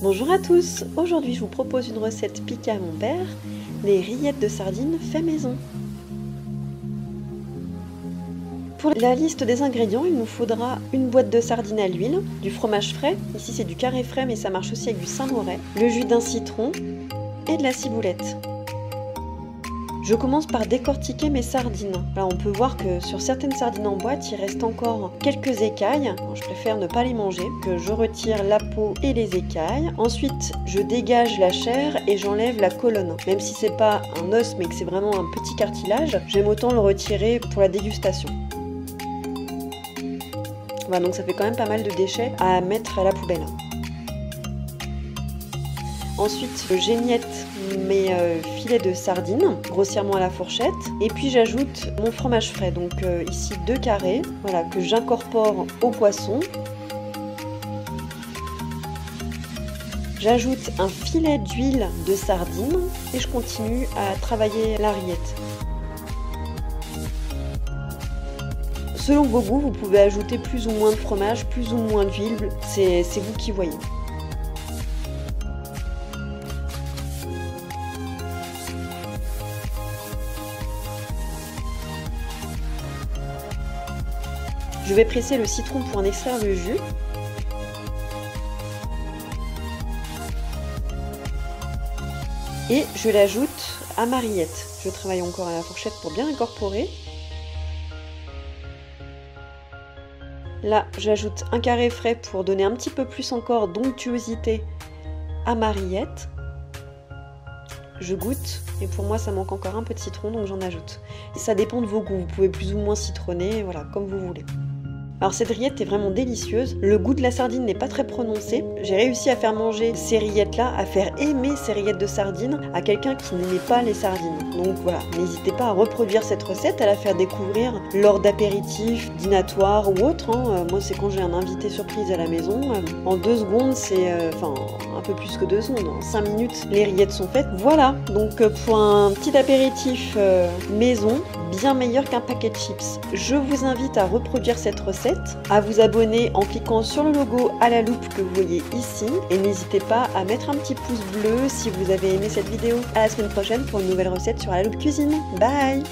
Bonjour à tous, aujourd'hui je vous propose une recette piquée à mon père, les rillettes de sardines fait maison. Pour la liste des ingrédients, il nous faudra une boîte de sardines à l'huile, du fromage frais, ici c'est du carré frais mais ça marche aussi avec du Saint-Moret, le jus d'un citron et de la ciboulette. Je commence par décortiquer mes sardines. Là, on peut voir que sur certaines sardines en boîte, il reste encore quelques écailles. je préfère ne pas les manger, que je retire la peau et les écailles. Ensuite, je dégage la chair et j'enlève la colonne. Même si c'est pas un os, mais que c'est vraiment un petit cartilage, j'aime autant le retirer pour la dégustation. Voilà, donc ça fait quand même pas mal de déchets à mettre à la poubelle. Ensuite, j'émiette mes euh, filets de sardines grossièrement à la fourchette. Et puis j'ajoute mon fromage frais, donc euh, ici deux carrés, voilà, que j'incorpore au poisson. J'ajoute un filet d'huile de sardine et je continue à travailler la rillette. Selon vos goûts, vous pouvez ajouter plus ou moins de fromage, plus ou moins d'huile, c'est vous qui voyez. Je vais presser le citron pour en extraire le jus. Et je l'ajoute à ma rillette. Je travaille encore à la fourchette pour bien incorporer. Là, j'ajoute un carré frais pour donner un petit peu plus encore d'onctuosité à ma rillette. Je goûte et pour moi ça manque encore un peu de citron donc j'en ajoute. ça dépend de vos goûts, vous pouvez plus ou moins citronner, voilà, comme vous voulez. Alors cette rillette est vraiment délicieuse. Le goût de la sardine n'est pas très prononcé. J'ai réussi à faire manger ces rillettes-là, à faire aimer ces rillettes de sardines à quelqu'un qui n'aimait pas les sardines. Donc voilà, n'hésitez pas à reproduire cette recette, à la faire découvrir lors d'apéritifs, dînatoires ou autres. Hein. Euh, moi c'est quand j'ai un invité surprise à la maison. Euh, en deux secondes, c'est... Euh, enfin, un peu plus que deux secondes. En cinq minutes, les rillettes sont faites. Voilà, donc pour un petit apéritif maison, bien meilleur qu'un paquet de chips. Je vous invite à reproduire cette recette, à vous abonner en cliquant sur le logo à la loupe que vous voyez ici et n'hésitez pas à mettre un petit pouce bleu si vous avez aimé cette vidéo. À la semaine prochaine pour une nouvelle recette sur la loupe cuisine. Bye